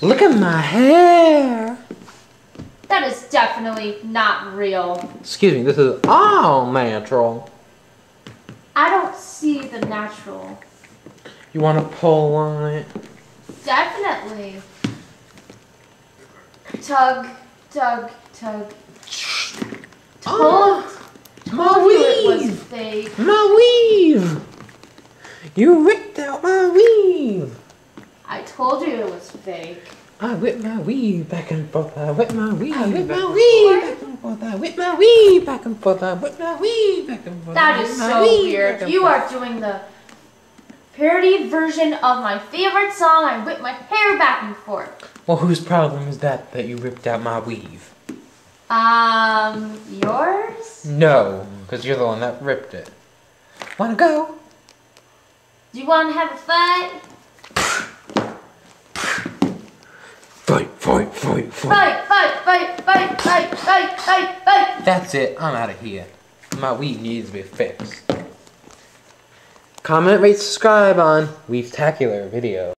Look at my hair. That is definitely not real. Excuse me, this is all natural. I don't see the natural. You want to pull on it? Definitely. Tug, tug, tug. Ah, told, Oh, my told was weave. My weave. You ripped out my weave. I told you it was fake. I whip my weave back and forth. I whip my weave. I ah, whip back my and weave forth. back and forth. I whip my weave back and forth. I whip my weave back and forth. I That whip is my so weave weird. You are doing the parody version of my favorite song. I whip my hair back and forth. Well, whose problem is that that you ripped out my weave? Um, yours? No, because you're the one that ripped it. Wanna go? Do you want to have a fight? Fight, fight, fight, fight. Fight, fight, fight, fight, fight, fight, fight, fight. That's it. I'm out of here. My weave needs to be fixed. Comment, rate, subscribe on Weave-tacular video.